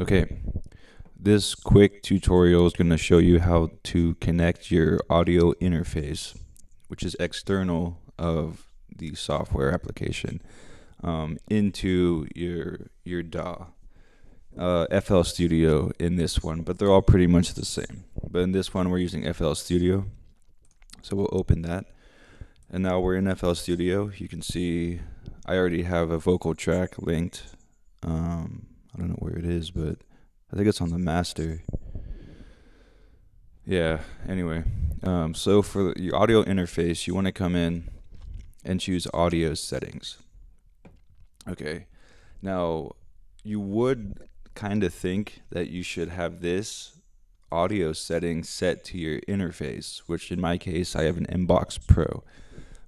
Okay, this quick tutorial is going to show you how to connect your audio interface, which is external of the software application, um, into your your DAW. Uh, FL Studio in this one, but they're all pretty much the same. But in this one, we're using FL Studio, so we'll open that. And now we're in FL Studio. You can see I already have a vocal track linked. Um, I don't know where it is, but I think it's on the master. Yeah, anyway. Um, so for your audio interface, you want to come in and choose audio settings. Okay. Now, you would kind of think that you should have this audio setting set to your interface, which in my case, I have an MBox Pro.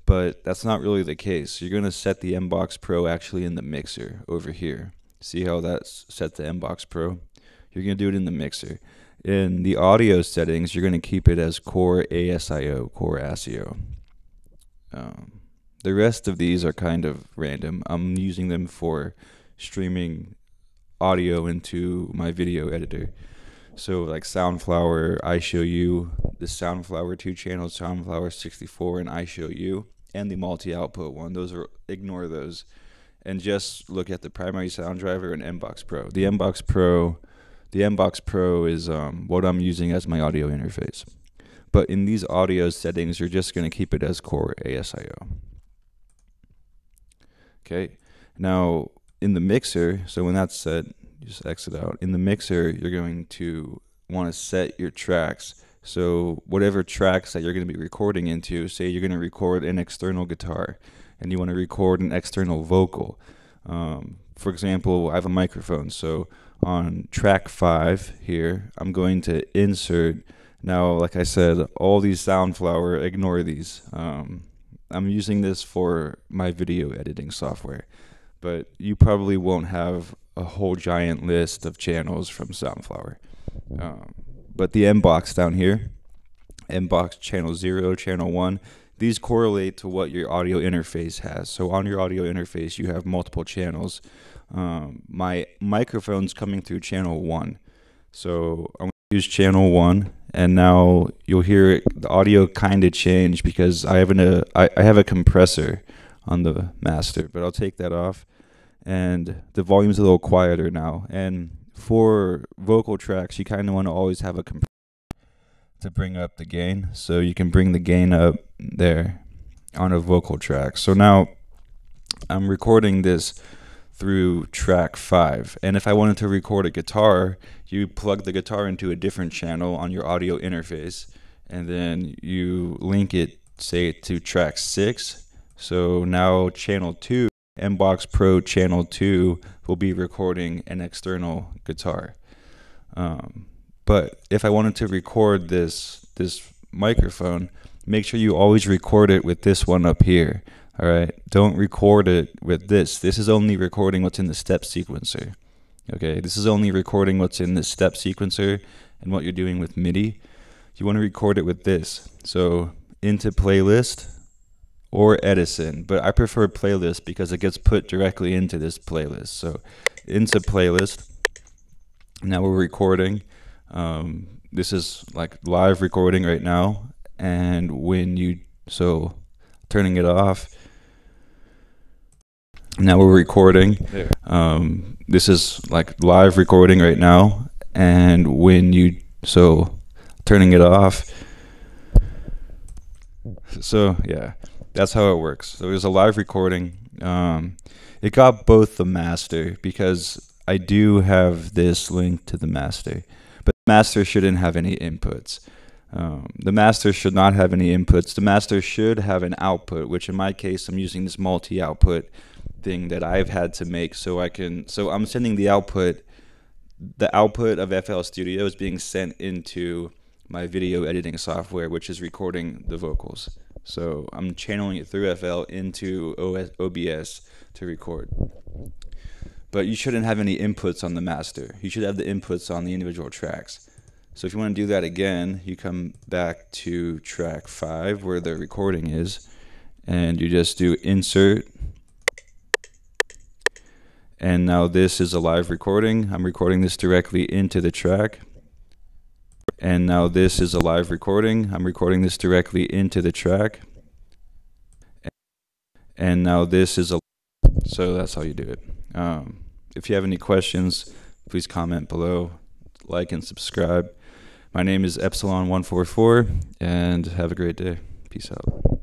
But that's not really the case. You're going to set the MBox Pro actually in the mixer over here. See how that's set to MBox Pro? You're going to do it in the mixer. In the audio settings, you're going to keep it as core ASIO, core ASIO. Um, the rest of these are kind of random. I'm using them for streaming audio into my video editor. So like Soundflower, I show you the Soundflower two channels, Soundflower 64 and I show you, and the multi-output one. Those are ignore those, and just look at the primary sound driver and MBox Pro. The MBox Pro, the MBox Pro is um, what I'm using as my audio interface. But in these audio settings, you're just going to keep it as core ASIO. Okay. Now in the mixer, so when that's set, just exit out. In the mixer, you're going to want to set your tracks. So whatever tracks that you're going to be recording into, say you're going to record an external guitar and you want to record an external vocal. Um, for example, I have a microphone. So on track five here, I'm going to insert. Now, like I said, all these Soundflower, ignore these. Um, I'm using this for my video editing software, but you probably won't have a whole giant list of channels from Soundflower. Um, but the MBox down here, MBox channel 0, channel 1, these correlate to what your audio interface has. So on your audio interface, you have multiple channels. Um, my microphone's coming through channel 1. So I'm going to use channel 1 and now you'll hear the audio kind of change because I have an a, I, I have a compressor on the master, but I'll take that off and the volume's a little quieter now. And for vocal tracks, you kind of want to always have a compressor to bring up the gain, so you can bring the gain up there on a vocal track. So now I'm recording this through track 5. And if I wanted to record a guitar, you plug the guitar into a different channel on your audio interface and then you link it say to track 6. So now channel 2 MBox Pro Channel 2 will be recording an external guitar. Um, but if I wanted to record this this microphone, make sure you always record it with this one up here. All right, don't record it with this. This is only recording what's in the step sequencer. Okay, this is only recording what's in the step sequencer and what you're doing with MIDI. You want to record it with this. So into playlist, or Edison, but I prefer playlist because it gets put directly into this playlist. So into playlist. Now we're recording. Um, this is like live recording right now, and when you so turning it off. Now we're recording. Um, this is like live recording right now, and when you so turning it off. So yeah that's how it works. So it was a live recording. Um, it got both the master because I do have this link to the master, but the master shouldn't have any inputs. Um, the master should not have any inputs. The master should have an output, which in my case, I'm using this multi-output thing that I've had to make so I can. So I'm sending the output. The output of FL Studio is being sent into my video editing software, which is recording the vocals. So I'm channeling it through FL into OS, OBS to record. But you shouldn't have any inputs on the master. You should have the inputs on the individual tracks. So if you want to do that again, you come back to track 5 where the recording is and you just do insert And now this is a live recording. I'm recording this directly into the track. And now this is a live recording. I'm recording this directly into the track. And now this is a. So that's how you do it. Um, if you have any questions, please comment below, like, and subscribe. My name is Epsilon144, and have a great day. Peace out.